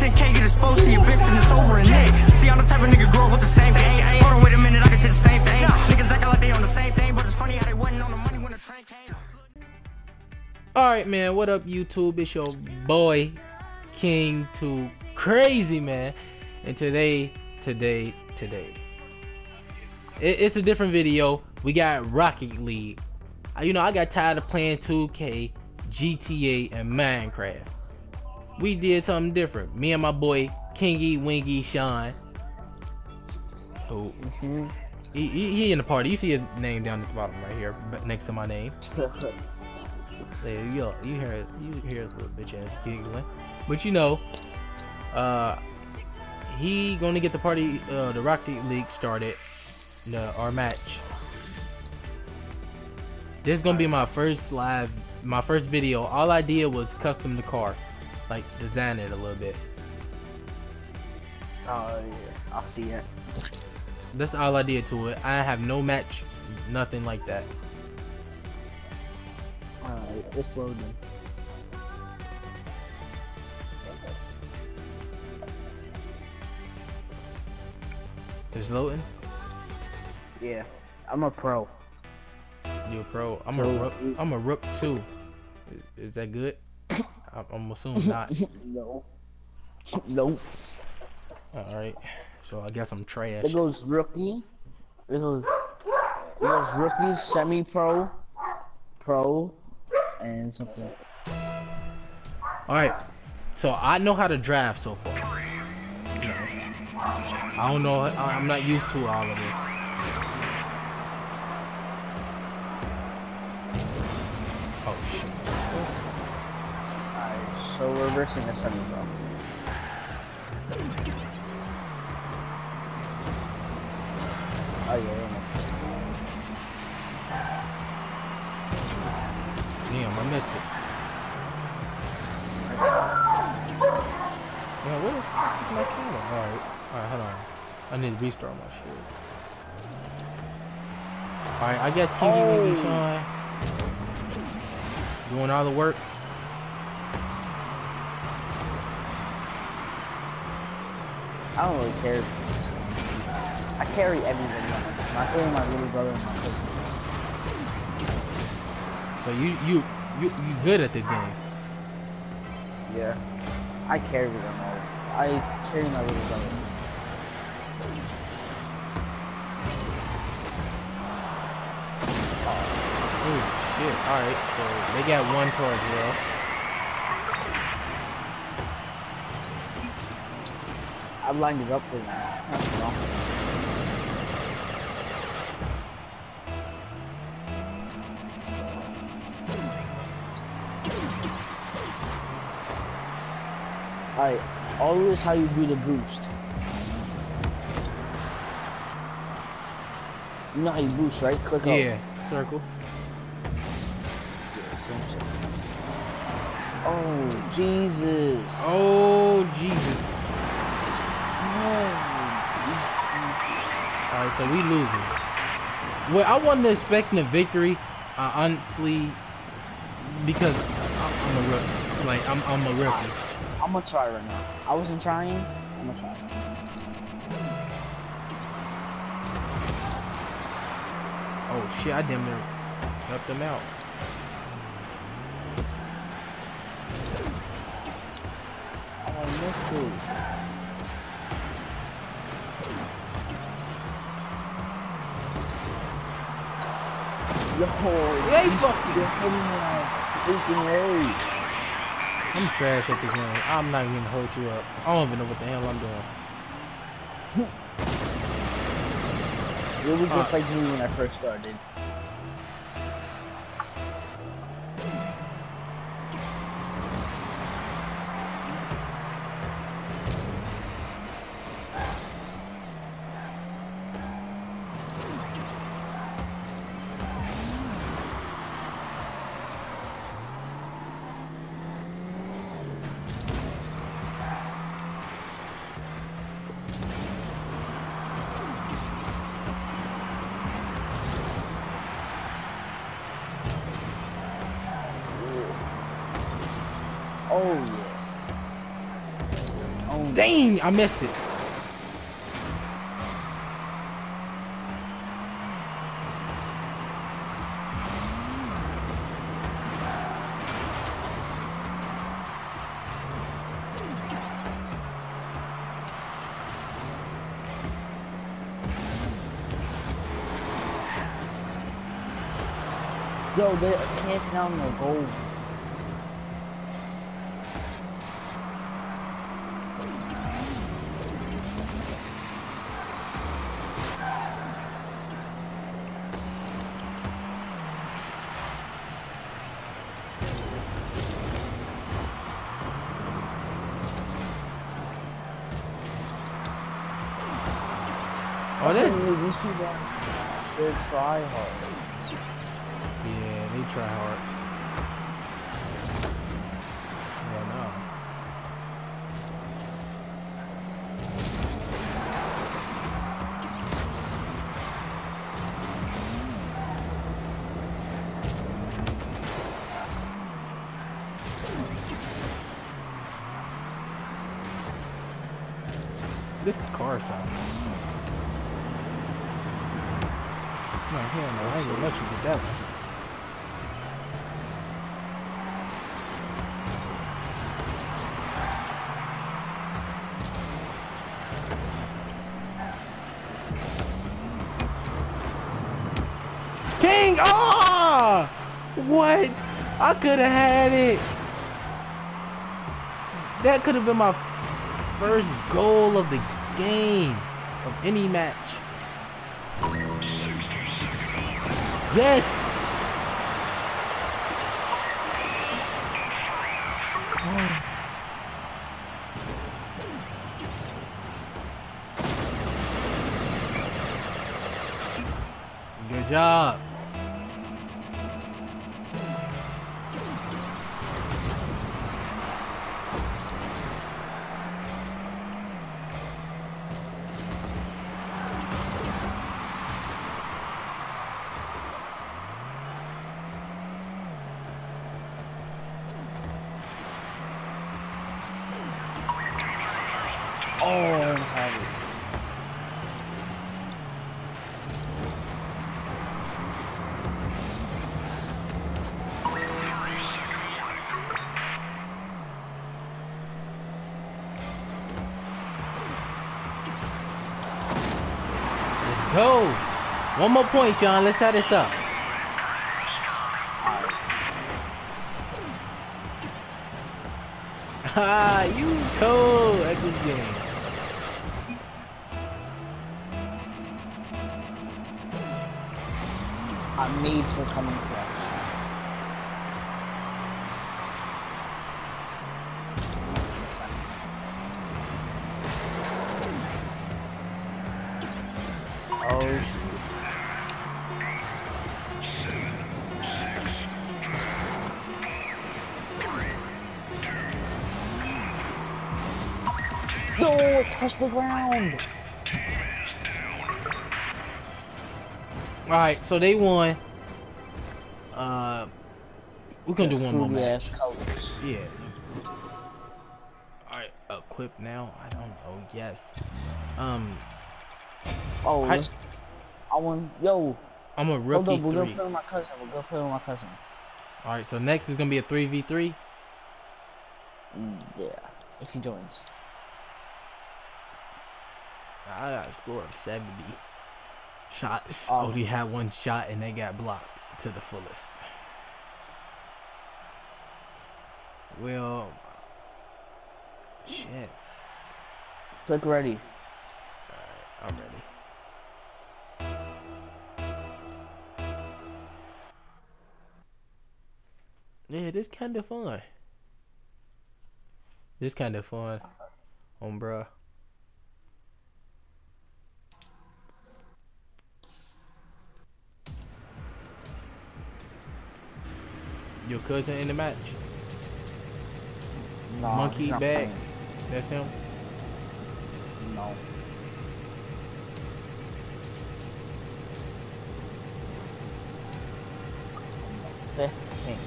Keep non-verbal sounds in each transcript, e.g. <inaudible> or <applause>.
10K get exposed to your bitch and it's over and neck. See, I'm the type of nigga grow up with the same game. Hold on, wait a minute, I can say the same thing. Niggas acting like they on the same thing, but it's funny how they on the money when the train came. Alright, man, what up, YouTube? It's your boy, King to Crazy, man. And today, today, today, it, it's a different video. We got Rocket League. You know, I got tired of playing 2K, GTA, and Minecraft. We did something different. Me and my boy, Kingy Wingy Sean. Who? He, he, he in the party. You see his name down at the bottom right here, next to my name. <laughs> There you go. You hear you hear his little bitch ass giggling. But you know, uh he gonna get the party uh the Rocket League started. The our match. This is gonna be my first live my first video. All I did was custom the car. Like design it a little bit. Oh yeah, I'll see it. That's all I did to it. I have no match, nothing like that. Alright, it's loading. It's loading. Yeah, I'm a pro. You're a pro. I'm a rook. I'm a rook too. Is, is that good? I'm, I'm assuming not. <laughs> no. Nope. All right. So I guess I'm trash. It goes rookie. It goes. It goes rookie, semi-pro, pro, and something. All right. So I know how to draft so far. You know, I don't know. I- I'm not used to all of this. So we're versing a semi-pro. Oh yeah, yeah, that's good. Damn, I missed it. Yeah, where the fuck is my camera? Alright. Alright, hold on. I need to restart my shit. Alright, I guess Kingy Oh. Sean doing all the work. I don't really care. I carry everybody this. I carry my little brother and my cousin. So you you you you good at this game. Yeah. I carry them all. I carry my little brother. Oh shit. Alright, so they got one car as well. I lined it up for them. That's wrong. Alright, always how you do the boost. You know how you boost, right? Click up. Yeah, circle. Yeah, same shit. Oh, Jesus. Oh Jesus. Alright, so we losing. Well, I wasn't expecting a victory, uh, honestly, because I'm, I'm a rookie. Like, I'm, I'm a rookie. I'm gonna try right now. I wasn't trying. I'm gonna try. Oh shit, I damn near helped them out. I missed it. Yo, Yeah, he's fucking- You're hitting me on freaking way. I'm trash at this game. I'm not even gonna hold you up. I don't even know what the hell I'm doing. <laughs> Really just Uh. like me when I first started. Oh yes. own. Dang, I missed it. Yo, they're camping out in the gold. They're. Yeah, they try hard. Yeah, no. This is car shop. No, hell no, I ain't gonna let you get that one. King! Ah! What? I could have had it. That could have been my first goal of the game, of any match. Yes! Good job. Oh, I don't have it. Go. One more point, John. Let's tie this up. <laughs> Ah, you cold at this game. I'm made for coming. Oh, No, it touched the ground. All right, so they won. Uh, we're gonna do one more match. colors. Yeah. All right, equip now. I don't know. Yes. Um, Oh, I- I want. Yo, I'm a hold rookie up. We're gonna three. play with my cousin. We're gonna play with my cousin. All right, so next is gonna be a three v three. Mm, Yeah, if he joins. I got a score of 70 shots. Oh. oh Only had one shot and they got blocked to the fullest. Well, shit. Click ready. Alright, I'm ready. Yeah, this kind of fun. This kind of fun, on bruh. Your cousin in the match? Monkey back. Playing. That's him? No. King.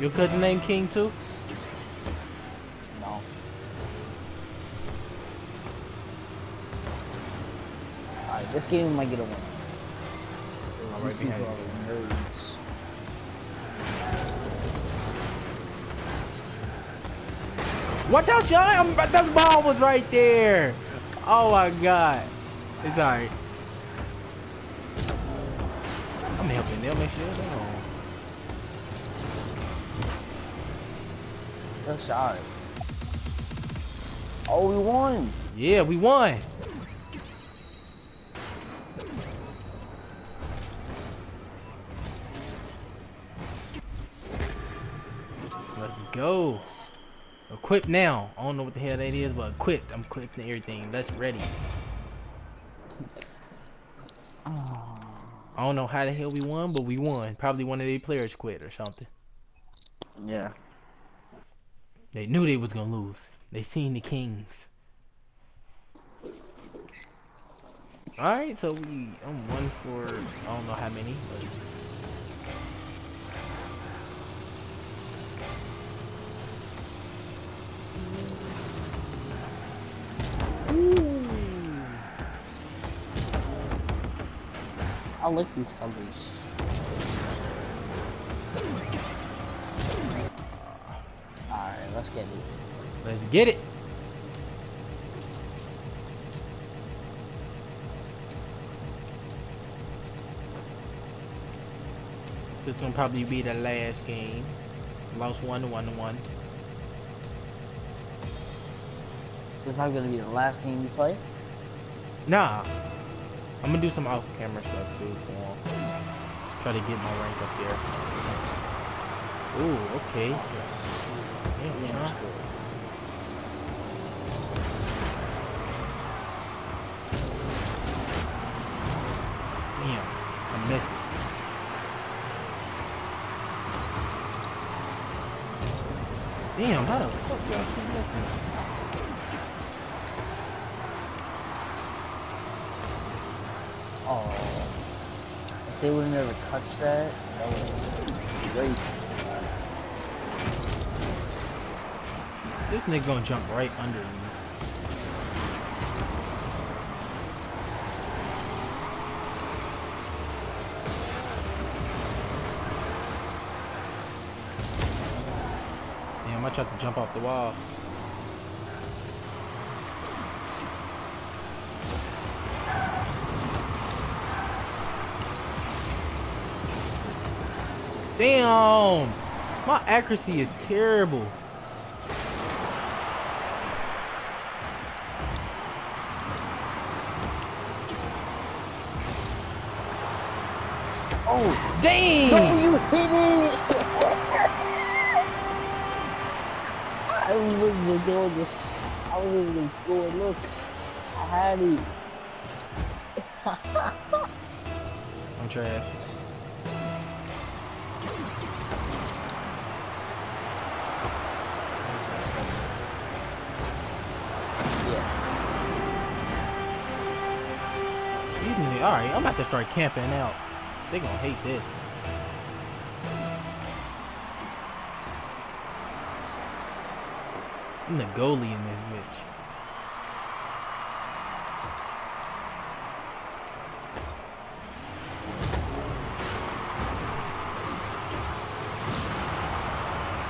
Your cousin named King too? No. Alright, this game might get a win. I'm These right behind you. nerds. Watch out, Sean! I'm, that ball was right there. Oh my god. It's alright. I'm helping them make sure they're on. Good shot. Oh, we won. Yeah, we won. Go. Equip now. I don't know what the hell that is, but equipped. I'm equipped and everything. Let's ready. I don't know how the hell we won, but we won. Probably one of their players quit or something. yeah. They knew they was gonna lose. They seen the Kings. Alright, so we I'm one for I don't know how many, but I like these colors. Alright, let's get it. Let's get it. This gonna probably be the last game. Lost one, one, one. This is not gonna be the last game you play. Nah. I'm gonna do some off camera stuff too. Try to get my rank up there. Ooh, okay. Yeah, know. Damn, I missed it. Damn, how the fuck keep? They would never touched that, that been great. This nigga gonna jump right under me. Damn, I tried to jump off the wall. Damn! My accuracy is terrible. Oh, Dang! no, you hit it! I was literally doing this. I was literally scoring. Look, I had it. <laughs> I'm trash. Alright, I'm about to start camping out. They gonna hate this. I'm the goalie in this bitch.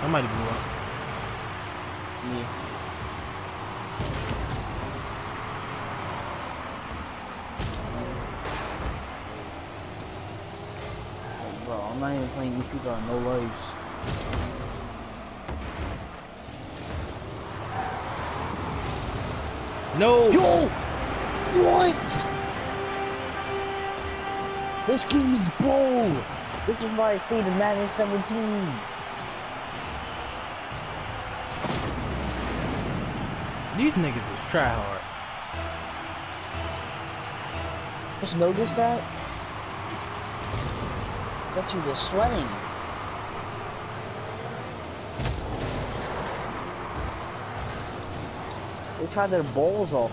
Somebody blew up. Me. Like, Bro, I'm not even playing these people on no lives. No! Yo! What? This game is bull! This is why I stayed in Madden 17. These niggas is tryhards. Just notice that? Bet you they're sweating. They tried their balls off.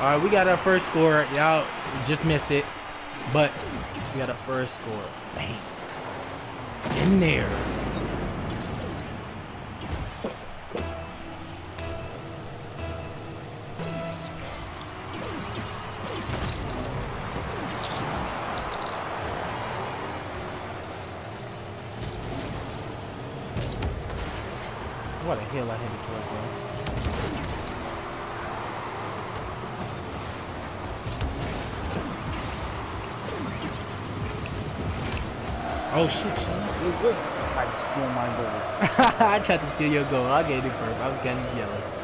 All right, we got our first score. Y'all just missed it, but we got a first score. In there. What a hill I had to throw, bro. Oh shit, son. You good? Try to steal my goal. <laughs> I tried to steal your goal. I gave it first. I was getting jealous.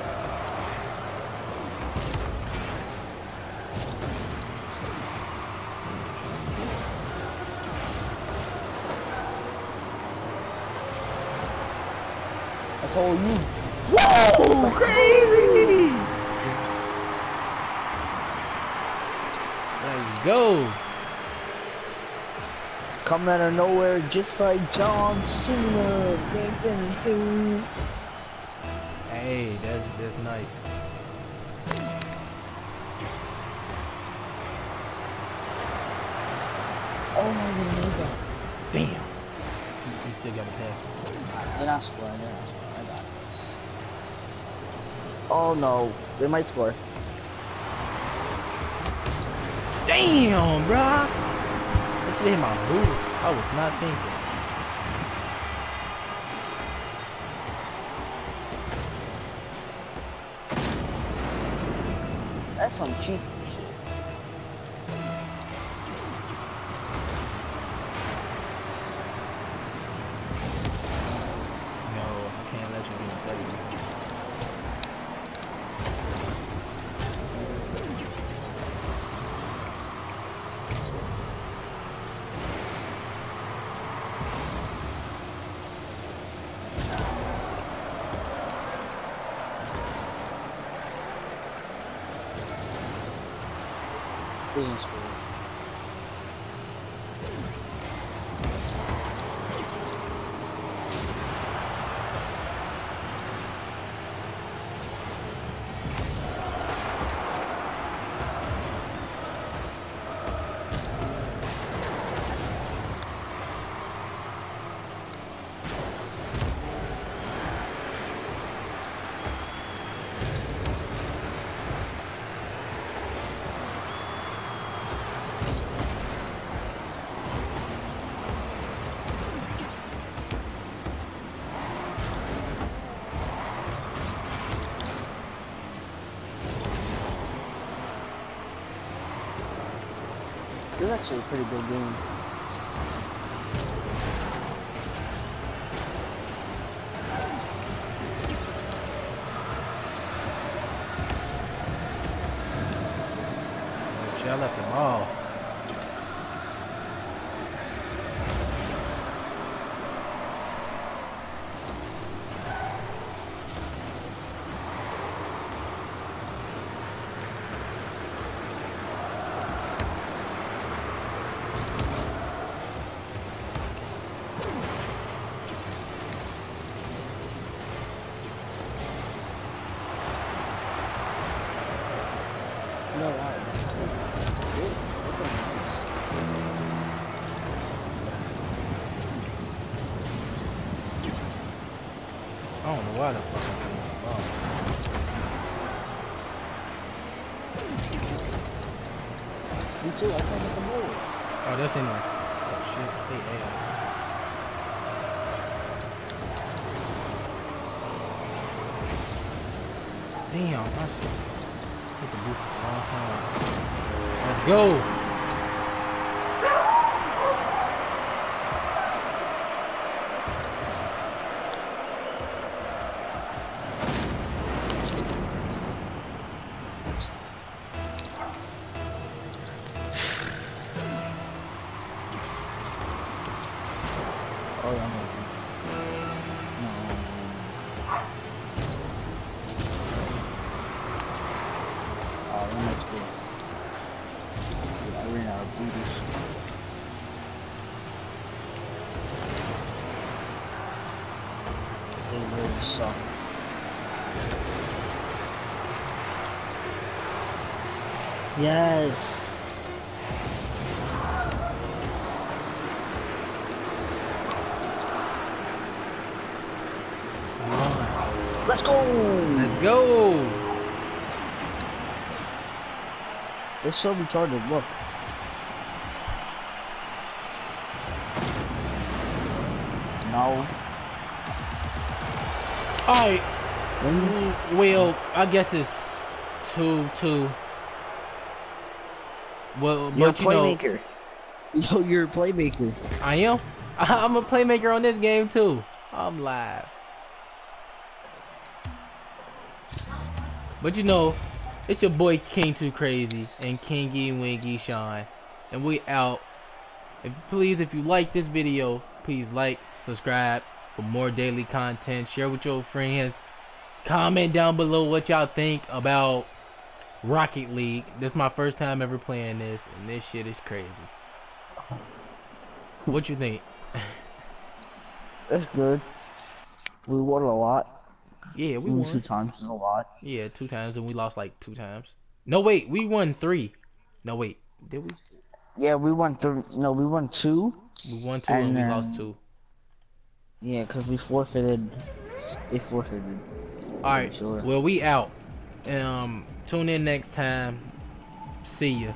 Just like John Cena. Dun, dun, dun. Hey, that's that's nice. Oh my god. Damn. You, you still got a pass. They're not scoring. They're not scoring. I got this. Oh no, they might score. Damn, bruh. That shit hit my boot. I was not thinking. That's some cheap shit. No, I can't let you get thirty. They didn't score. It was actually a pretty good game them all. No, I. I don't know why the fuck I'm doing. Me too. I can't get the move. Oh, that's in there. Oh shit, they. Damn, hit the boost a long time. Let's go. Oh, yeah. No. I ran out of. They suck. Yes. Let's go. Let's go. It's so retarded. Look. No. Alright. When you- Well, I guess it's two two. Well, You're a but you know, playmaker. <laughs> Yo, you're a playmaker. I am. <laughs> I'm a playmaker on this game too. I'm live. But you know, it's your boy King Too Crazy and Kingy Wingy Sean, and we out. If please, if you like this video, please like, subscribe for more daily content. Share with your friends. Comment down below what y'all think about Rocket League. This is my first time ever playing this, and this shit is crazy. What you think? <laughs> That's good. We won a lot. Yeah, we won. two times is a lot. Yeah, two times, and we lost like two times. No, wait, we won three. No, wait, did we? Yeah, we won three. No, we won two. We won two and, And we lost two. Yeah, because we forfeited. They forfeited. All right, sure. well we out. Um, tune in next time. See ya.